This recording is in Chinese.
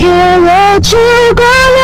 给我烛光。